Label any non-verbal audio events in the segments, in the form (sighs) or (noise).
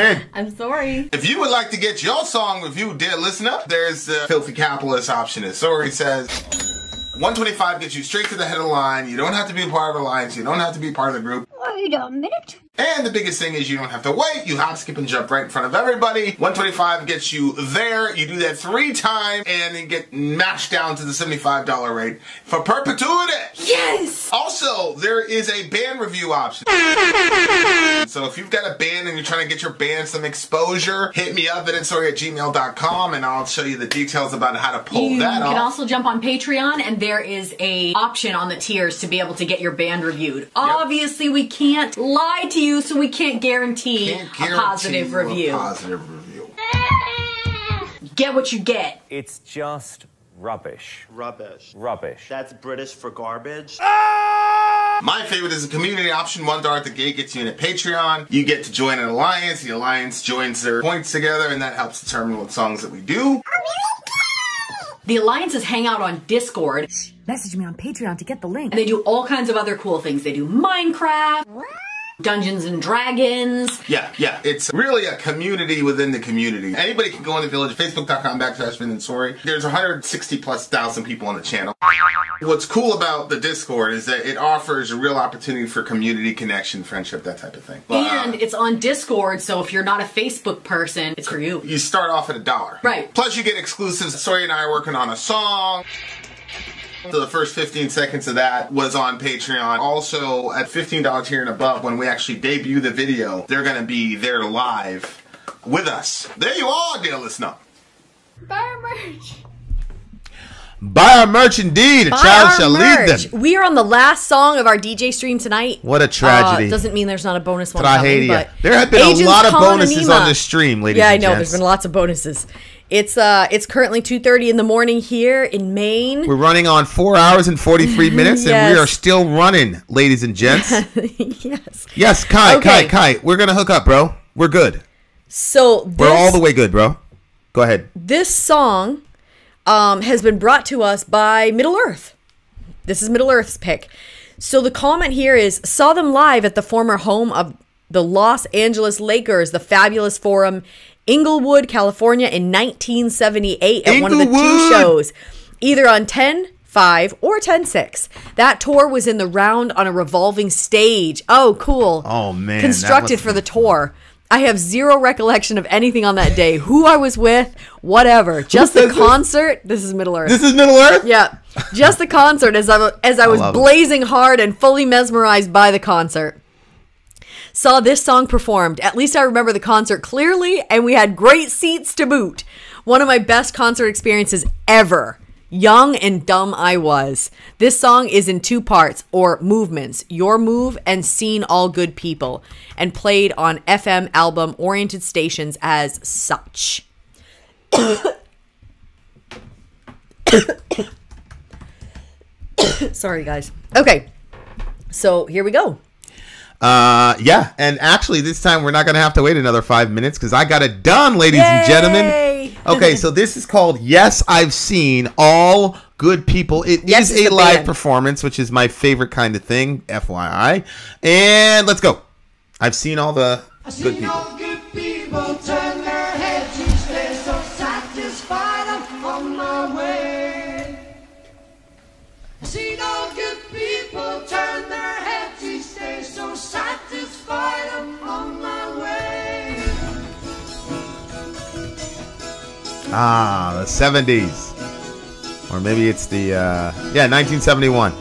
in. I'm sorry. If you would like to get your song reviewed, dear listener, there's the filthy capitalist option. As Sori says, 125 gets you straight to the head of the line. You don't have to be a part of the alliance. You don't have to be part of the group. Wait a minute. And the biggest thing is you don't have to wait. You hop, skip, and jump right in front of everybody. 125 gets you there. You do that three times and then get mashed down to the $75 rate for perpetuity. Yes! Also, there is a band review option. So if you've got a band and you're trying to get your band some exposure, hit me up at instory at gmail.com and I'll show you the details about how to pull You that off. You can also jump on Patreon, and there is a option on the tiers to be able to get your band reviewed. Obviously, we can't lie to you, so we can't guarantee, Can't a positive you a review. positive review. Get what you get. It's just rubbish. Rubbish. Rubbish. That's British for garbage. Ah! My favorite is the community option. One dollar at the gate gets you in a Patreon. You get to join an alliance. The alliance joins their points together, and that helps determine what songs that we do. The alliances hang out on Discord. Message me on Patreon to get the link. And they do all kinds of other cool things. They do Minecraft, Dungeons and Dragons. Yeah, yeah. It's really a community within the community. Anybody can go in the village, facebook.com backslash Vin and Sori. There's 160 plus thousand people on the channel. What's cool about the Discord is that it offers a real opportunity for community connection, friendship, that type of thing. But, uh, And it's on Discord, so if you're not a Facebook person, it's for you. you start off at a dollar. Right. Plus, you get exclusives. Sori and I are working on a song. So the first 15 seconds of that was on Patreon. Also, at $15 tier and above, when we actually debut the video, they're going to be there live with us. There you are, dear listener. Buy our merch. Buy our merch indeed. A Buy child our shall merch. lead them. We are on the last song of our DJ stream tonight. What a tragedy. Uh, doesn't mean there's not a bonus one coming, Tragedia. but There have been Agents a lot of Colin and bonuses Ema. on this stream, ladies Yeah, I know. gents. There's been lots of bonuses. It's uh, it's currently 2:30 in the morning here in Maine. We're running on four hours and 43 (laughs) minutes, and we are still running, ladies and gents. (laughs) yes. yes, Kai, Okay. Kai, Kai. We're going to hook up, bro. We're good. So this, We're all the way good, bro. Go ahead. this song um, has been brought to us by Middle Earth. This is Middle Earth's pick. So the comment here is saw them live at the former home of the Los Angeles Lakers, the fabulous forum, Inglewood, California, in 1978 at one of the two shows, either on 10. 5 or 10 6. That tour was in the round on a revolving stage. Oh, cool. Oh, man, Constructed for the tour. I have zero recollection of anything on that day. Who I was with, whatever. Just the concert. This is Middle Earth. This is Middle Earth? Yeah, just the concert as I as I was it. blazing hard and fully mesmerized by the concert. Saw this song performed. At least I remember the concert clearly, and we had great seats to boot. One of my best concert experiences ever. Young and dumb I was. This song is in two parts or movements Your Move and Seen All Good People, and played on FM album oriented stations as such. (coughs) Sorry, guys. Okay, so here we go. Uh, yeah. And actually, this time we're not going to have to wait another five minutes because I got it done, ladies and gentlemen. Okay, so this is called Yes, I've Seen All Good People. It is Yes is a live band. performance, which is my favorite kind of thing, FYI. And let's go. I've seen all the good people. good people Ah, the 70s. Or maybe it's the, uh, yeah, 1971.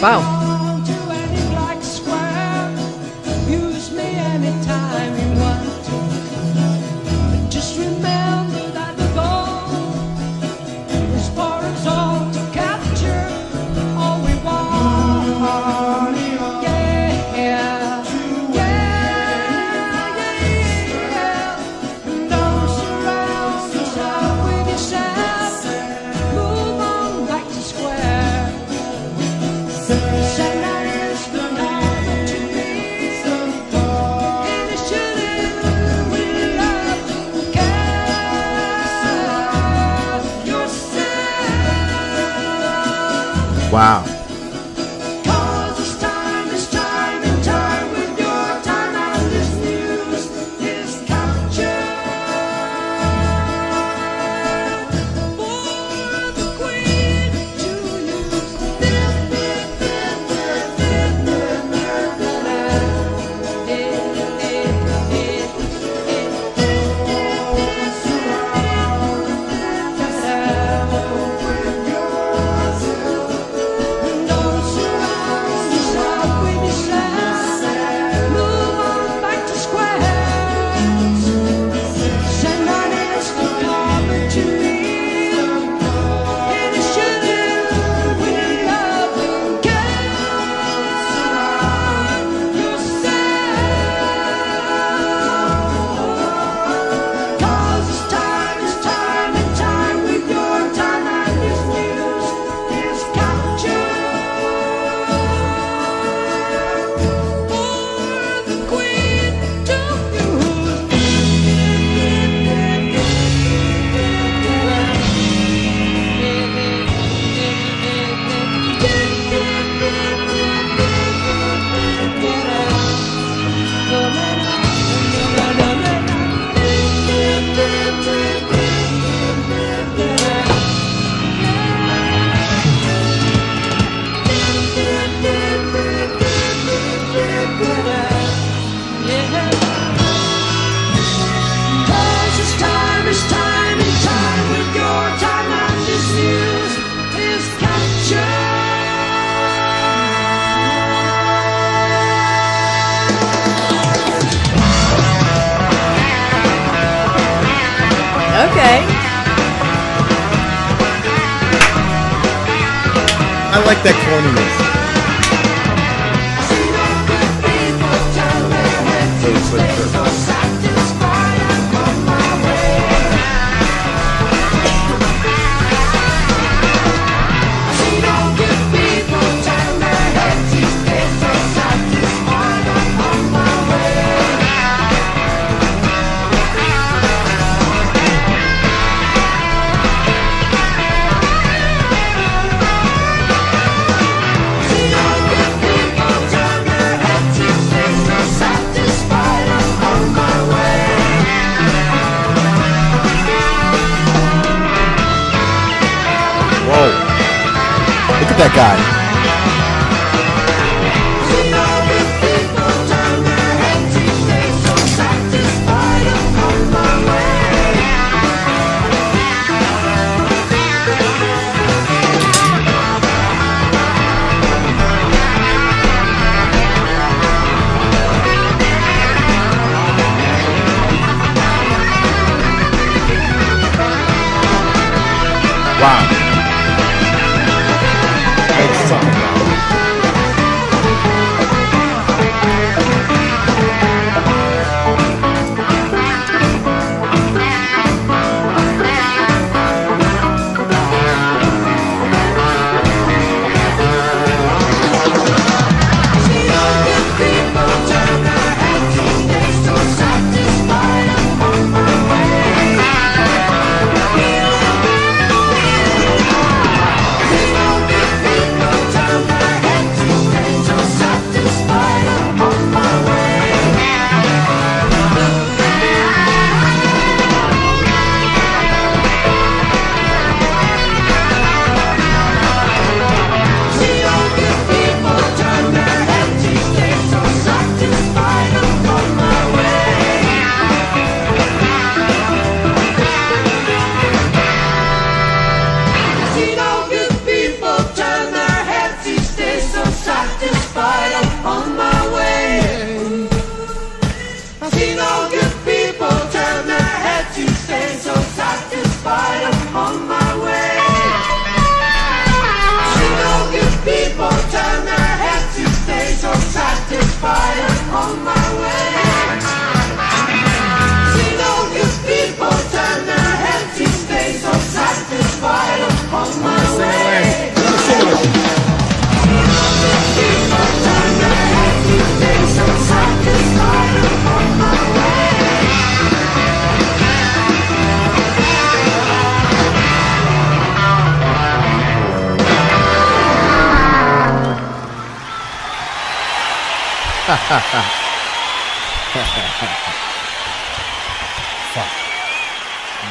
Wow. Wow.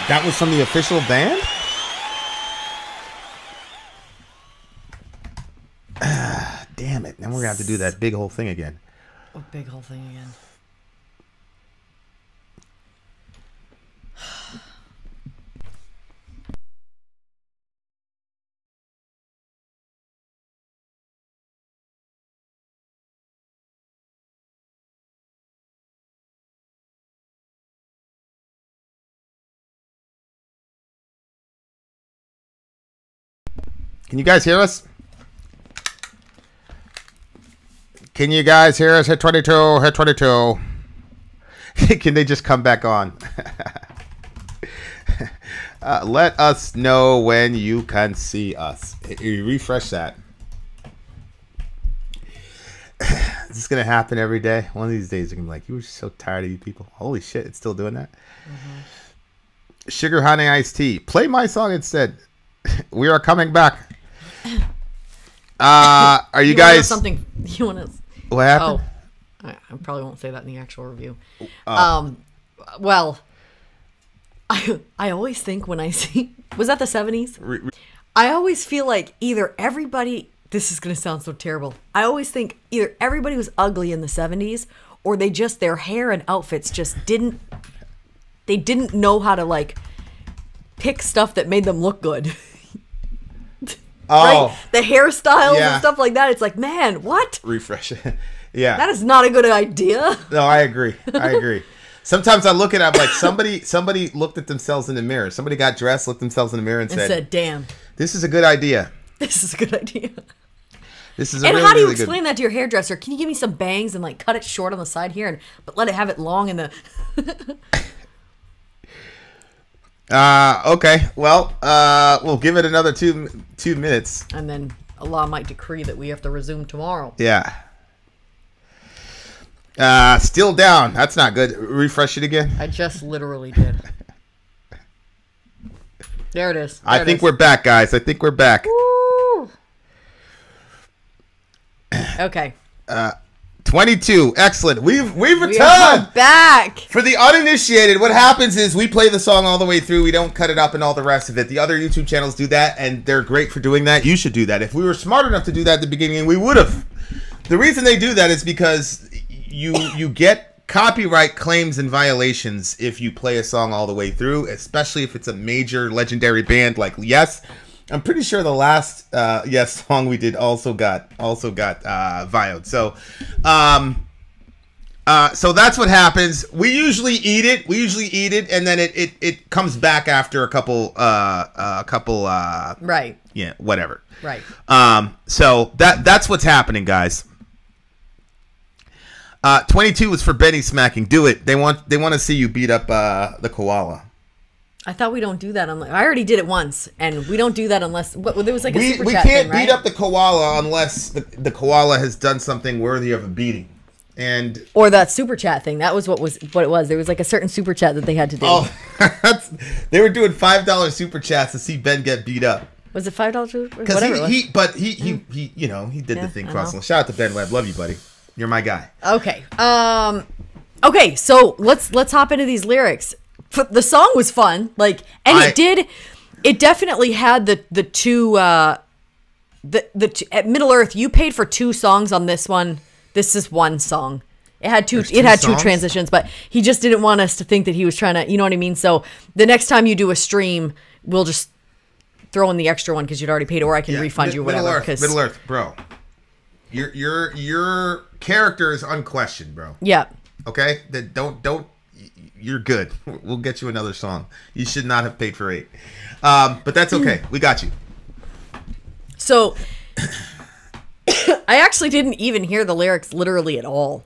That was from the official band? (sighs) Damn it. Then we're going to have to do that big whole thing again. Oh, big whole thing again. Can you guys hear us? Can you guys hear us? Hit 22, hit 22. (laughs) Can they just come back on? (laughs) uh, let us know when you can see us. You refresh that. Is this going to happen every day? One of these days, to be like, you were so tired of you people. Holy shit, it's still doing that. Mm-hmm. Sugar Honey Iced Tea. Play my song instead. (laughs) we are coming back. Uh, are you, You guys something? (laughs) You want to? What happened? Oh, I, I probably won't say that in the actual review. Uh. um, well, I I always think when I (laughs) see was that the seventies. I always feel like either everybody. This is gonna sound so terrible. I always think either everybody was ugly in the seventies, or they just their hair and outfits just didn't. They didn't know how to like pick stuff that made them look good. (laughs) oh, right? The hairstyles Yeah. and stuff like that. It's like, man, what? refresh it. (laughs) yeah. That is not a good idea. no, I agree. I agree. Sometimes I look at it, I'm like somebody somebody looked at themselves in the mirror. Somebody got dressed, looked themselves in the mirror and, And said, said, damn, "This is a good idea. this is a good idea. This is a And really, how do you really good." explain that to your hairdresser? Can you give me some bangs and like cut it short on the side here, and but let it have it long in the? (laughs) (laughs) Uh, okay. Well, uh, we'll give it another two two minutes. And then Allah might decree that we have to resume tomorrow. Yeah. Uh, still down. That's not good. Refresh it again. I just literally did. There it is. I it think is. we're back, guys. I think we're back. Woo. Okay, 22. Excellent. We've we've we returned. are back. For the uninitiated, what happens is we play the song all the way through. We don't cut it up and all the rest of it. The other YouTube channels do that, and they're great for doing that. You should do that. If we were smart enough to do that at the beginning, we would have. The reason they do that is because you you get copyright claims and violations if you play a song all the way through, especially if it's a major legendary band like Yes. I'm pretty sure the last uh, Yes (laughs) song we did also got also got uh, vioed. So. Um, uh, so that's what happens. We usually eat it. We usually eat it, and then it it, it comes back after a couple uh uh, a couple uh Right, yeah whatever. right. Um, so that that's what's happening, guys. Uh, 22 was for Benny smacking. Do it. They want they want to see you beat up uh the koala. I thought we don't do that unless I already did it once, and we don't do that unless what there was like a We super we can't thing, right? beat up the koala unless the, the koala has done something worthy of a beating. And or that super chat thing. That was what was what it was. There was like a certain super chat that they had to do. oh, (laughs) that's, they were doing five dollar super chats to see Ben get beat up. Was it five dollars? Because he, he, but he, he, he, you know, he did Yeah, the thing I cross. know. Shout out to Ben Webb. Love you, buddy. You're my guy. Okay. Um okay, so let's let's hop into these lyrics. The song was fun. Like and I- it did it definitely had the the two uh the the at Middle Earth you paid for two songs on this one. This is one song. It had two, There's it two had two transitions, but he just didn't want us to think that he was trying to, you know what I mean? So the next time you do a stream, we'll just throw in the extra one because you'd already paid, or I can refund Mid- you or Middle whatever. Middle Earth, bro. Your your your character is unquestioned, bro. Yeah. Okay, then don't don't. You're good. (laughs) We'll get you another song. You should not have paid for eight, um, but that's okay. (clears throat) We got you. So (coughs) I actually didn't even hear the lyrics literally at all.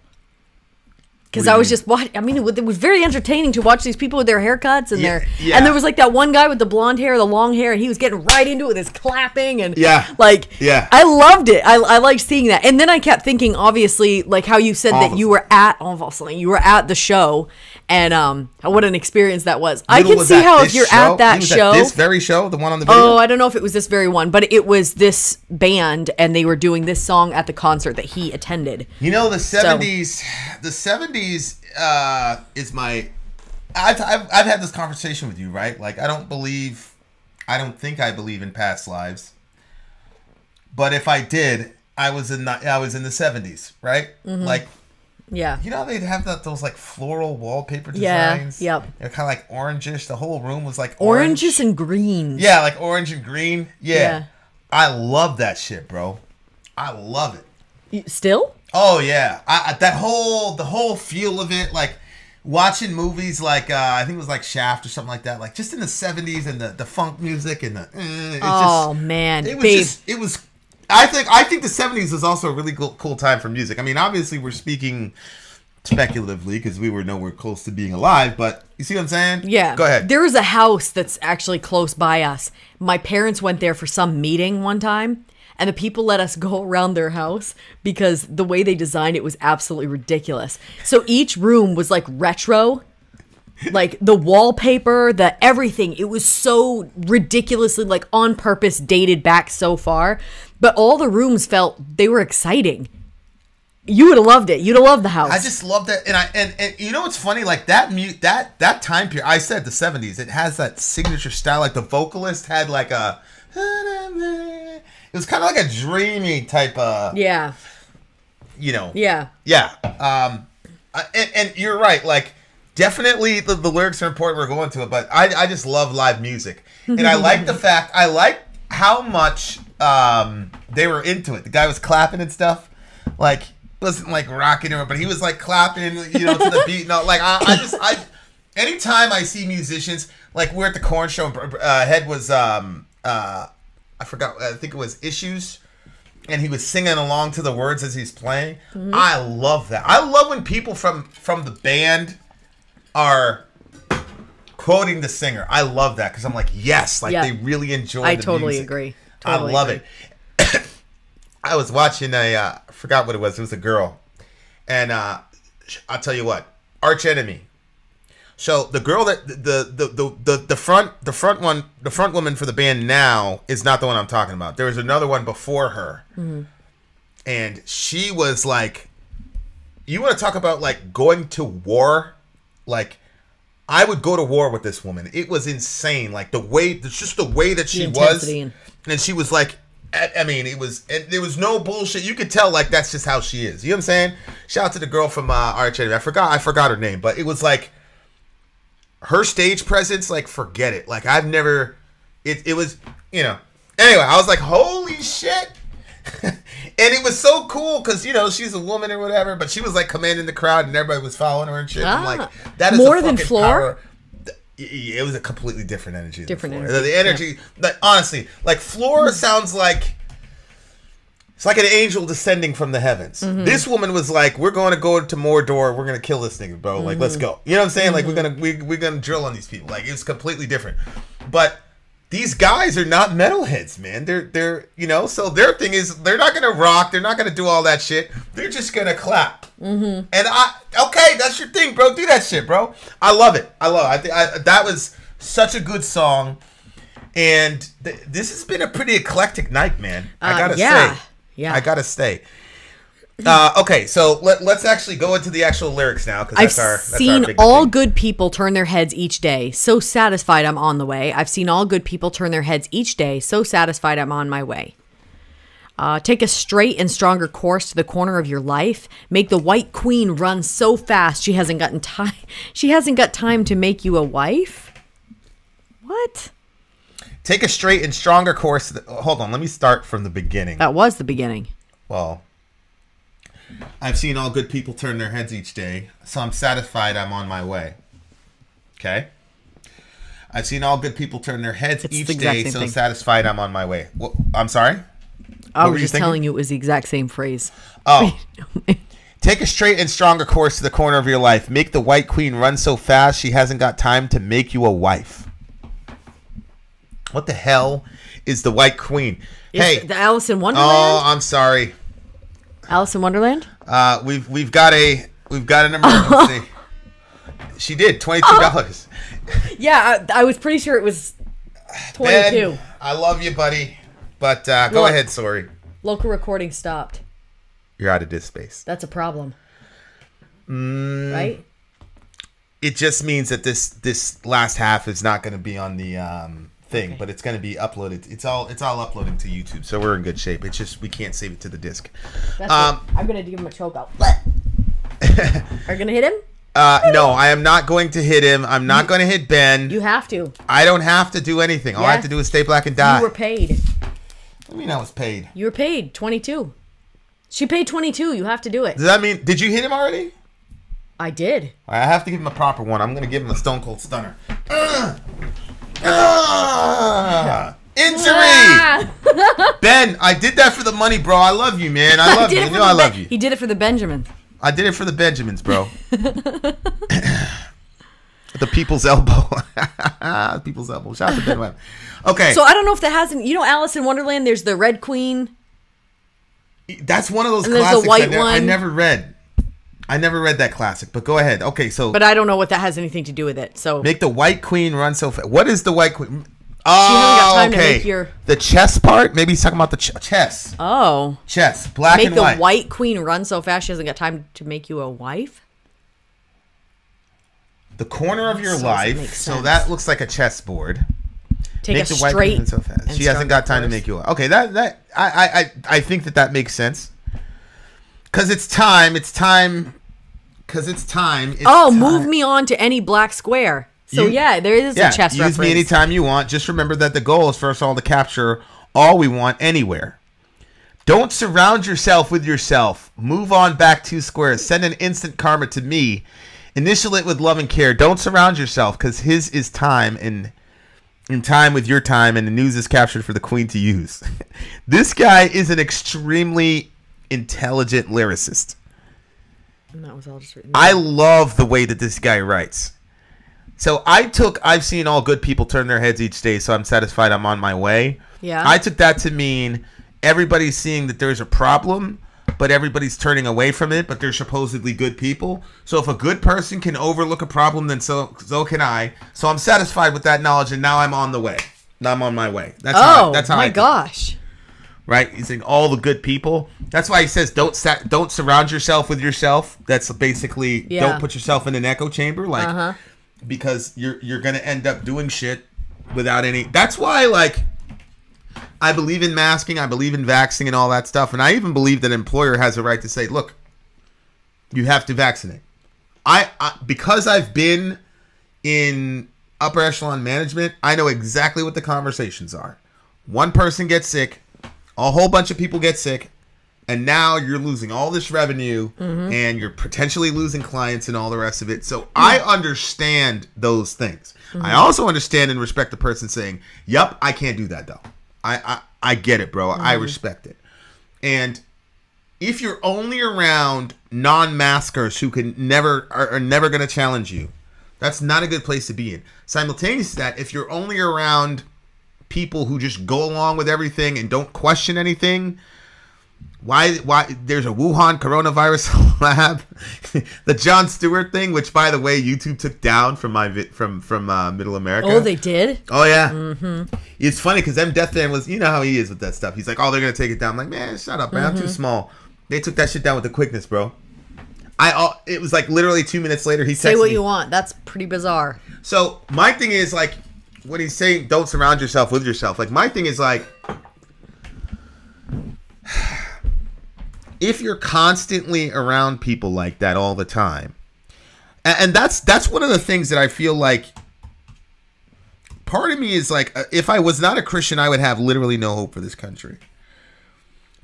Because I was just watch. I mean, it was, it was very entertaining to watch these people with their haircuts and Yeah, their. yeah. And there was like that one guy with the blonde hair, the long hair, and he was getting right into it with his clapping and Yeah. like Yeah. I loved it. I I liked seeing that. And then I kept thinking, obviously, like how you said that you were at obviously you were at the show, and um, what an experience that was. I can see how if you're show? at that show. this very show, the one on the video. Oh, I don't know if it was this very one, but it was this band, and they were doing this song at the concert that he attended. You know the seventies. The seventies uh, is my. I've, I've I've had this conversation with you, right? Like I don't believe, I don't think I believe in past lives. But if I did, I was in the, I was in the seventies, right? Mm-hmm. Like Yeah. you know they'd have that those like floral wallpaper designs. Yeah, yep. They're kind of like orangish. The whole room was like Oranges and greens. yeah, like orange and green. Yeah. Yeah. I love that shit, bro. I love it. You- Still? Oh yeah, I, I- that whole the whole feel of it, like watching movies like uh, I think it was like Shaft or something like that, like just in the seventies and the, the funk music and the. it's Oh just, man, it was babe. just it was. I think I think the seventies was also a really cool, cool time for music. I mean, obviously we're speaking speculatively because we were nowhere close to being alive, but you see what I'm saying? Yeah. Go ahead. There is a house that's actually close by us. My parents went there for some meeting one time, and the people let us (laughs) go around their house because the way they designed it was absolutely ridiculous. So each room was like retro. Like the wallpaper, the everything. It was so ridiculously like on purpose dated back so far. But all the rooms felt they were exciting. You would have loved it. You'd have loved the house. I just love that, and I and, and you know what's funny? Like that mute that that time period. I said the seventies. It has that signature style. Like the vocalist had like a. It was kind of like a dreamy type of, Yeah. you know. Yeah. Yeah. Um, and, and you're right. Like, definitely the, the lyrics are important. We're going to it, but I, I just love live music, and I like the (laughs) fact I like how much um they were into it. The guy was clapping and stuff, like wasn't like rocking or but he was like clapping, you know, to the beat. No, like I, I just I. Anytime I see musicians, like we're at the Korn show, and, uh, Head was um uh I forgot I think it was issues and he was singing along to the words as he's playing. I love that. I love when people from from the band are quoting the singer. I love that because I'm like, yes, like Yeah. they really enjoy. I the totally music. agree. Totally I love agree. it. (coughs) I was watching a, uh, I forgot what it was. It was a girl, and uh, I'll tell you what, Arch Enemy. So the girl that the the, the the the front the front one the front woman for the band now is not the one I'm talking about. There was another one before her, and she was like, you want to talk about like going to war, like. I would go to war with this woman. It was insane. Like the way, it's just the way that she was, and- she was like, I, mean, it was, and there was no bullshit. You could tell like that's just how she is. You know what I'm saying? Shout out to the girl from uh, Enemy. I forgot, I forgot her name, but it was like her stage presence. Like, forget it. Like I've never. It it was, you know. Anyway, I was like, holy shit. (laughs) and it was so cool because you know she's a woman or whatever, but she was like commanding the crowd and everybody was following her and shit. I'm Ah. like, that is More a than Floor? power- It was a completely different energy. than Different Floor. energy, The, energy, like honestly, like Floor sounds like it's like an angel descending from the heavens. Mm-hmm. This woman was like, "We're going to go to Mordor. We're going to kill this nigga, bro. Like, let's Mm-hmm. go." You know what I'm saying? Like, we're gonna we, we're gonna drill on these people. Like, it's completely different. But these guys are not metalheads, man. They're they're you know. So their thing is they're not gonna rock. They're not gonna do all that shit. They're just gonna clap. Mm-hmm. And I okay, that's your thing, bro. Do that shit, bro. I love it. I love. It. I think I, that was such a good song. And th- this has been a pretty eclectic night, man. I Uh, gotta yeah. say. Yeah. I gotta stay. Uh, okay, so let, let's actually go into the actual lyrics now because I've that's our seen all thing. good people turn their heads each day. So satisfied I'm on the way. I've seen all good people turn their heads each day. So satisfied I'm on my way. Uh, take a straight and stronger course to the corner of your life. Make the white queen run so fast she hasn't gotten time. (laughs) She hasn't got time to make you a wife. What? Take a straight and stronger course. hold on, let me start from the beginning. That was the beginning. Well, I've seen all good people turn their heads each day, so I'm satisfied I'm on my way. Okay? I've seen all good people turn their heads It's each the day, so thing. satisfied I'm on my way. Well, I'm sorry? I What was just thinking? telling you it was the exact same phrase. Oh. (laughs) Take a straight and stronger course to the corner of your life. Make the white queen run so fast she hasn't got time to make you a wife. What the hell is the white queen? Is hey, the Alice in Wonderland. oh, I'm sorry. Alice in Wonderland. Uh, we've we've got a we've got an emergency. (laughs) She did twenty two dollars. (laughs) Yeah, I, I was pretty sure it was 22. I love you, buddy. But uh, go Look. ahead, sorry. Local recording stopped. You're out of this space. That's a problem. Mm. Right? It just means that this this last half is not going to be on the um, thing, Okay. but it's going to be uploaded. It's all it's all uploading to YouTube, so we're in good shape. It's just we can't save it to the disc. Um. I'm going to give him a choke out. (laughs) Are you going to hit him? Uh, no, I am not going to hit him. I'm not going to hit Ben. You have to. I don't have to do anything. All I have to do is stay black and die. You were paid. I mean, I was paid. You were paid 22. She paid 22. You have to do it. Does that mean? Did you hit him already? I did. I have to give him a proper one. I'm going to give him a Stone Cold Stunner. (clears throat) Ugh. Injury. Ah! (laughs) Ben, I did that for the money, bro. I love you, man. I (laughs) love did you. You know the I love you. He did it for the Benjamins. I did it for the Benjamins, bro. (laughs) the people's elbow. people's elbow. Shout out to Ben Webb. Okay. So I don't know if that hasn't. You know, Alice in Wonderland. There's the Red Queen. That's one of those And there's the classics white I, ne- I never read. I never read that classic, but go ahead. Okay, so But I don't know what that has anything to do with it. So make the White Queen run so fast. What is the White Queen? Oh, got time to okay. make your- The chess part. Maybe he's talking about the ch- chess. oh, Chess, black make and the white. White Queen run so fast she hasn't got time to make you a wife. The corner of your doesn't life. So that looks like a chessboard. Take make a the white queen run so fast. She hasn't got time to make you. A... Okay, that that I I I, I think that that makes sense. Cause it's time. It's time. Cause it's time. It's Oh, time. move me on to any black square. So You- yeah, there is Yeah, a chess use reference. me anytime you want. Just remember that the goal is for us all to capture all we want anywhere. Don't surround yourself with yourself. Move on back two squares. Send an instant karma to me. Initial it with love and care. Don't surround yourself because his is time and in time with your time, and the news is captured for the queen to use. (laughs) this guy is an extremely intelligent lyricist. And that was all just written. I love the way that this guy writes. So I took I've seen all good people turn their heads each day, so I'm satisfied I'm on my way. Yeah. I took that to mean everybody's seeing that there's a problem, but everybody's turning away from it, but they're supposedly good people. So if a good person can overlook a problem, then so so can I. So I'm satisfied with that knowledge and now I'm on the way. Now I'm on my way. That's how I, oh that's how my I gosh. Right? He's saying all the good people. That's why he says don't sa- don't surround yourself with yourself. That's basically Yeah. don't put yourself in an echo chamber, like Uh-huh. because you're you're gonna end up doing shit without any. That's why like. I believe in masking. I believe in vaccinating and all that stuff. And I even believe that an employer has a right to say, "Look, you have to vaccinate." I, I because I've been in upper echelon management, I know exactly what the conversations are. One person gets sick, a whole bunch of people get sick, and now you're losing all this revenue mm-hmm. and you're potentially losing clients and all the rest of it. So I understand those things. I mm-hmm. also understand and respect the person saying, "Yep, I can't do that though." I I, I get it, bro. I mm-hmm. respect it. And if you're only around non-maskers who can never are, are never going to challenge you, that's not a good place to be in. Simultaneous to that, if you're only around people who just go along with everything and don't question anything, why why there's a Wuhan coronavirus (laughs) lab, (laughs) the Jon Stewart thing, which by the way YouTube took down from my vi- from from uh, Middle America. Oh, they did. Oh yeah. Mm-hmm. It's funny because M Death Man was, you know how he is with that stuff. He's like, oh, they're gonna take it down. I'm like, man, shut up, man. I'm Mm-hmm. too small. They took that shit down with the quickness, bro. I uh, it was like literally two minutes later. He Say what me. you want. That's pretty bizarre. So my thing is like when he's saying don't surround yourself with yourself. Like my thing is like (sighs) if you're constantly around people like that all the time, and, that's that's one of the things that I feel like. Part of me is like, uh, if I was not a Christian, I would have literally no hope for this country.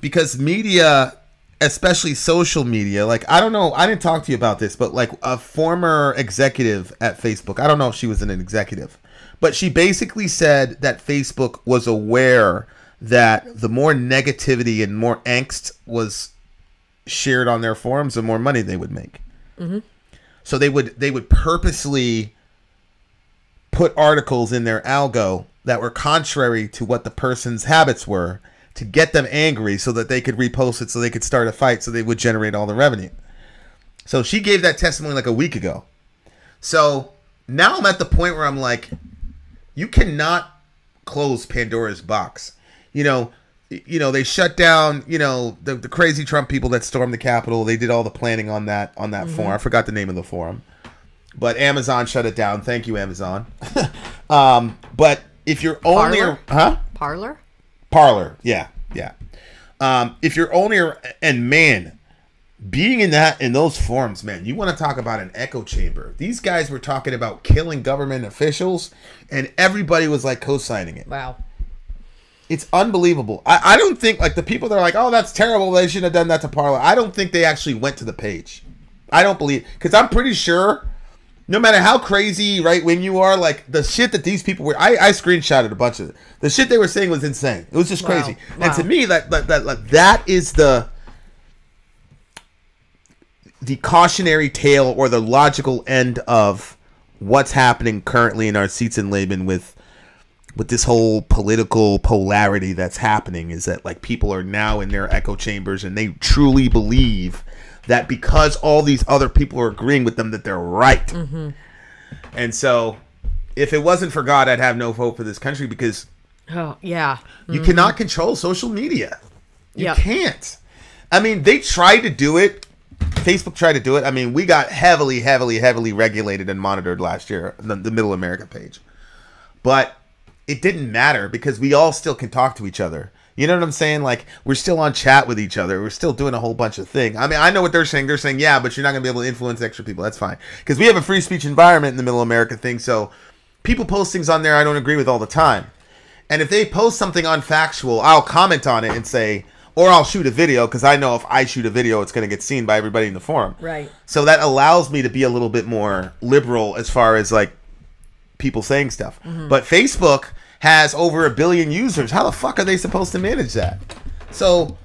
Because media, especially social media, like I don't know, I didn't talk to you about this, but like a former executive at Facebook, I don't know if she was an executive, but she basically said that Facebook was aware that the more negativity and more angst was shared on their forums, the more money they would make. Mm-hmm. So they would they would purposely put articles in their algo that were contrary to what the person's habits were to get them angry so that they could repost it so they could start a fight so they would generate all the revenue. So she gave that testimony like a week ago. So now I'm at the point where I'm like, you cannot close Pandora's box. You know, you know they shut down. You know the, the crazy Trump people that stormed the Capitol. They did all the planning on that on that forum. I forgot the name of the forum, but Amazon shut it down. Thank you, Amazon. (laughs) um, but if you're only, Parler? huh? Parler? Parler, yeah, yeah. Um, if you're only and man, being in that in those forums, man, you want to talk about an echo chamber. These guys were talking about killing government officials, and everybody was like co-signing it. Wow. It's unbelievable. I, I don't think like the people that are like, oh, that's terrible. They shouldn't have done that to Parler. I don't think they actually went to the page. I don't believe because I'm pretty sure. No matter how crazy right wing you are, like the shit that these people were, I, I screenshotted a bunch of it. The shit they were saying was insane. It was just Wow. crazy. And to me, that, that that that is the the cautionary tale or the logical end of what's happening currently in our seats in Laban with with this whole political polarity that's happening is that like people are now in their echo chambers and they truly believe that because all these other people are agreeing with them that they're right. Mm-hmm. And so if it wasn't for God, I'd have no hope for this country because Oh, yeah. you cannot mm-hmm. control social media. You Yep. can't. I mean, they tried to do it. Facebook tried to do it. I mean, we got heavily, heavily, heavily regulated and monitored last year, the, the Middle America page. But it didn't matter because we all still can talk to each other. You know what I'm saying? Like we're still on chat with each other. We're still doing a whole bunch of things. I mean, I know what they're saying. They're saying, yeah, but you're not gonna be able to influence extra people. That's fine because we have a free speech environment in the Middle America thing. So people post things on there I don't agree with all the time. And if they post something unfactual, I'll comment on it and say, or I'll shoot a video because I know if I shoot a video, it's going to get seen by everybody in the forum. Right. So that allows me to be a little bit more liberal as far as like people saying stuff. But Facebook has over a billion users. How the fuck are they supposed to manage that? So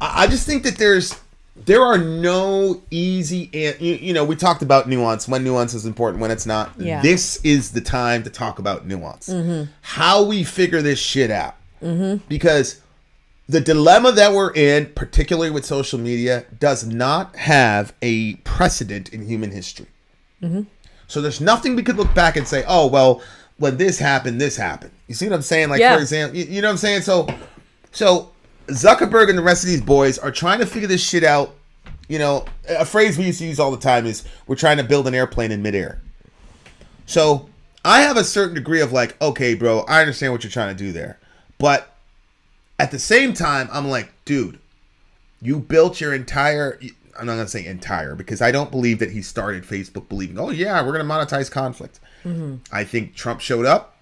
I I just think that there's there are no easy and you, you know we talked about nuance when nuance is important when it's not Yeah. this is the time to talk about nuance mm-hmm. how we figure this shit out mm-hmm. because the dilemma that we're in particularly with social media does not have a precedent in human history mm-hmm. so there's nothing we could look back and say oh well when this happened this happened you see what i'm saying like Yeah. for example you, you know what i'm saying so so Zuckerberg and the rest of these boys are trying to figure this shit out. You know, a phrase we used to use all the time is we're trying to build an airplane in midair. So I have a certain degree of like, okay, bro, I understand what you're trying to do there. But at the same time, I'm like, dude, you built your entire I'm not gonna say entire because I don't believe that he started Facebook believing, oh yeah, we're gonna monetize conflict. I think Trump showed up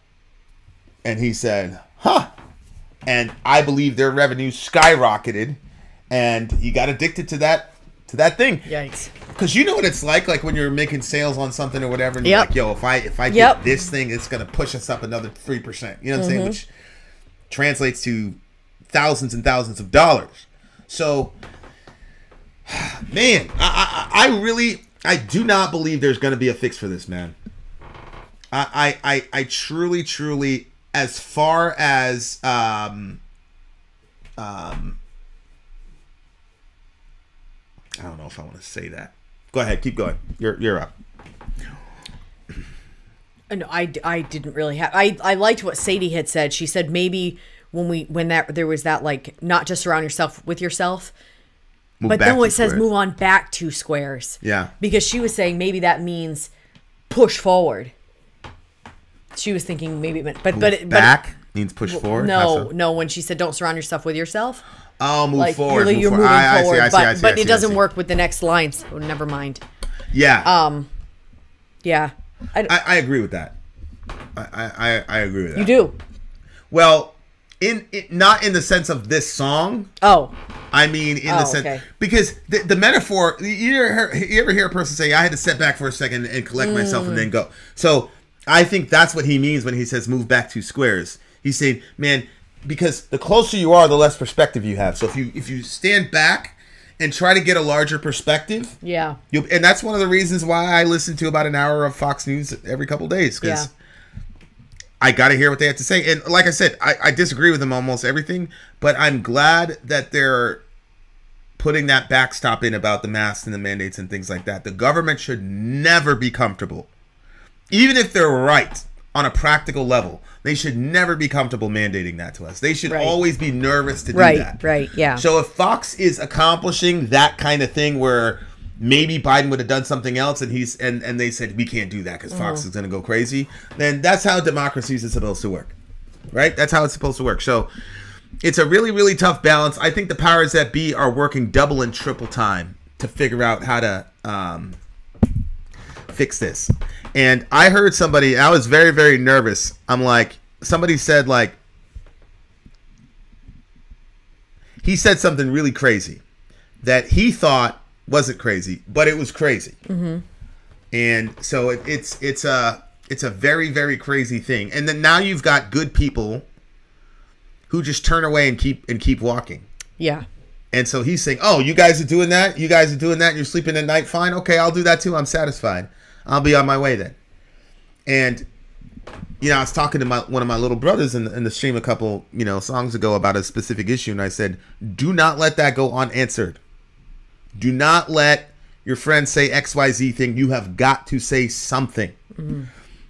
and he said, huh, and I believe their revenue skyrocketed, and he got addicted to that to that thing. Yikes. Because you know what it's like, like when you're making sales on something or whatever, and you're like, "Yo, if I if I Yep. get this thing, it's gonna push us up another three percent." You know what I'm Mm-hmm. saying? Which translates to thousands and thousands of dollars. So, (sighs) man, I, I I really I do not believe there's gonna be a fix for this, man. I I I, I truly truly as far as um um I don't know if I want to say that. Go ahead, keep going. You're you're up. Uh, No, I, I didn't really have. I, I liked what Sadie had said. She said maybe when we when that there was that like not just surround yourself with yourself, Move but then it says square. move on back two squares. Yeah. because she was saying maybe that means push forward. She was thinking maybe it meant, but but it- but back means push forward. No, so? no. When she said don't surround yourself with yourself, Oh, move like forward. you're, move you're forward. moving I- forward, I see, but I see, but see, it doesn't work with the next lines. Oh, never mind. Yeah, Um, yeah, I, I, I agree with that. I, I, I agree with that. you do. Well, in, in not in the sense of this song. Oh, I mean, in the Oh, sense okay. because the, the metaphor. You ever, hear, you ever hear a person say, "I had to step back for a second and collect myself and Mm. then go." So I think that's what he means when he says "move back two squares." He's saying, "Man, because the closer you are, the less perspective you have. So if you if you stand back and try to get a larger perspective, yeah. you and that's one of the reasons why I listen to about an hour of Fox News every couple days because." Yeah. I got to hear what they have to say. And like I said, I, I disagree with them almost everything, but I'm glad that they're putting that backstop in about the masks and the mandates and things like that. The government should never be comfortable, even if they're right on a practical level. They should never be comfortable mandating that to us. They should Right. always be nervous to do Right, that. right, right, yeah. So if Fox is accomplishing that kind of thing where maybe Biden would have done something else and he's and, and they said we can't do that because. Fox is going to go crazy, then that's how democracy is supposed to work. Right? That's how it's supposed to work. So it's a really really tough balance. I think the powers that be are working double and triple time to figure out how to um, fix this. And I heard somebody, I was very, very nervous. I'm like, somebody said, like, he said something really crazy that he thought wasn't crazy, but it was crazy. Mm-hmm. And so it, it's it's a it's a very very crazy thing. And then now you've got good people who just turn away and keep and keep walking. Yeah. And so he's saying, "Oh, you guys are doing that. You guys are doing that. You're sleeping at night. Fine. Okay, I'll do that too. I'm satisfied. I'll be on my way then." And you know, I was talking to my one of my little brothers in the, in the stream a couple you know songs ago about a specific issue, and I said, "Do not let that go unanswered. Do not let your friends say X Y Z thing. You have got to say something."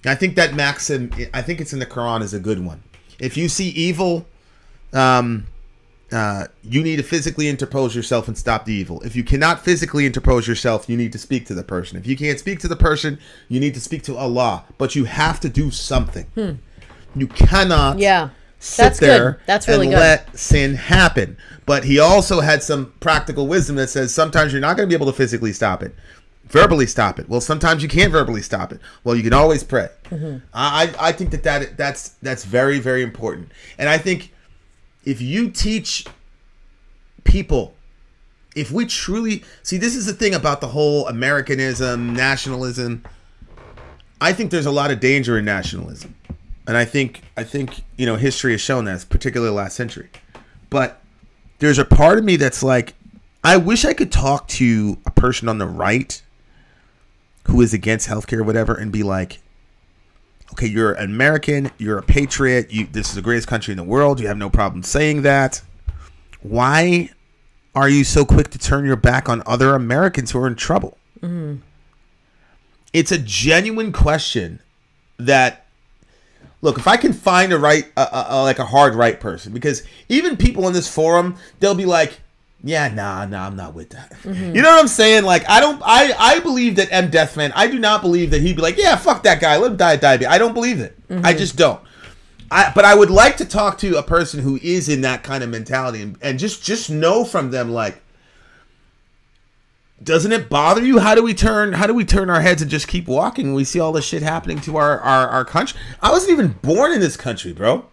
And I think that maxim, I think it's in the Quran, is a good one. If you see evil, um, uh, you need to physically interpose yourself and stop the evil. If you cannot physically interpose yourself, you need to speak to the person. If you can't speak to the person, you need to speak to Allah. But you have to do something. You cannot Yeah. Sit That's good. there That's really and good. let sin happen. But he also had some practical wisdom that says sometimes you're not going to be able to physically stop it, verbally stop it. Well, sometimes you can't verbally stop it. Well, you can always pray. Mm-hmm. I I I think that, that that's that's very very important. And I think if you teach people if we truly see this is the thing about the whole americanism nationalism i think there's a lot of danger in nationalism and i think i think you know history has shown that particularly last century. But there's a part of me that's like i wish i could talk to a person on the right who is against healthcare or whatever and be like okay you're an american you're a patriot you this is the greatest country in the world you have no problem saying that. Why are you so quick to turn your back on other Americans who are in trouble? Mm-hmm. It's a genuine question that look, if I can find a right a, a, a- like a hard right person because even people in this forum, they'll be like, yeah, nah, nah, I'm not with that. Mm-hmm. You know what I'm saying? Like, I don't, I, I believe that M. Deathman. I do not believe that he'd be like, yeah, fuck that guy, let him die of diabetes. I don't believe it. I mm-hmm. just don't. I, but I would like to talk to a person who is in that kind of mentality and, and just just know from them like doesn't it bother you? How do we turn how do we turn our heads and just keep walking? When we see all this shit happening to our, our our country. I wasn't even born in this country bro.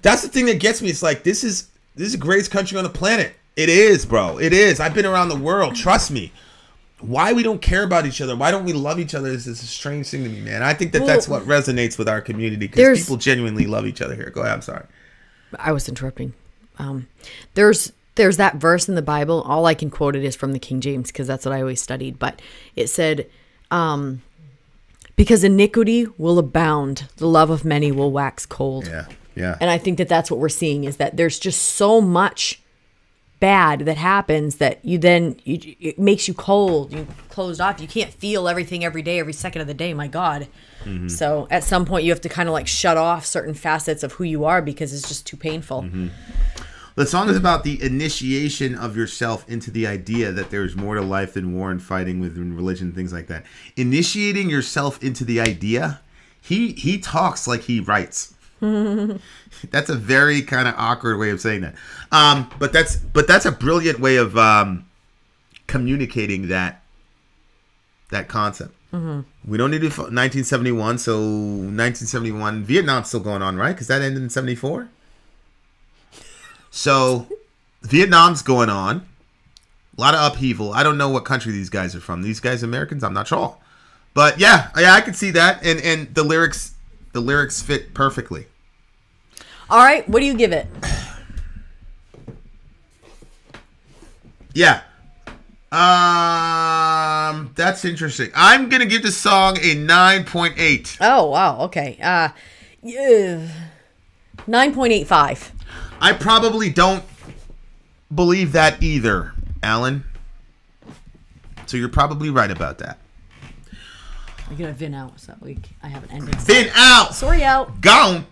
That's the thing that gets me. It's like this is this is the greatest country on the planet. It is bro. It is. I've been around the world. Trust me. Why we don't care about each other? Why don't we love each other is, is a strange thing to me man. I think that that's what resonates with our community because people genuinely love each other here. Go ahead. I'm sorry. I was interrupting. Um, there's there's that verse in the Bible. All I can quote it is from the King James because that's what I always studied. But it said, um, "Because iniquity will abound, the love of many will wax cold." yeah yeah And I think that that's what we're seeing is that there's just so much bad that happens that you then you, it makes you cold, you closed off. You can't feel everything every day, every second of the day. My God. So at some point you have to kind of like shut off certain facets of who you are because it's just too painful. The song is about the initiation of yourself into the idea that there's more to life than war and fighting within religion, things like that. Initiating yourself into the idea. He he talks like he writes. (laughs) that's a very kind of awkward way of saying that. Um, but that's but that's a brilliant way of um, communicating that that concept. We don't need to 1971. So 1971, Vietnam's still going on, right? Because that ended in 74. So Vietnam's going on. A lot of upheaval. I don't know what country these guys are from. These guys Americans? I'm not sure. But yeah, yeah, I could see that, and and the lyrics, the lyrics fit perfectly. All right, what do you give it? Yeah. Um, that's interesting. I'm gonna give this song a nine point eight. Oh, wow. Okay. Uh yeah. 9.85. I probably don't believe that either. Alan. So you're probably right about that. I gotta Vin out so that. I have an ending. Vin out. Sori out. Gone.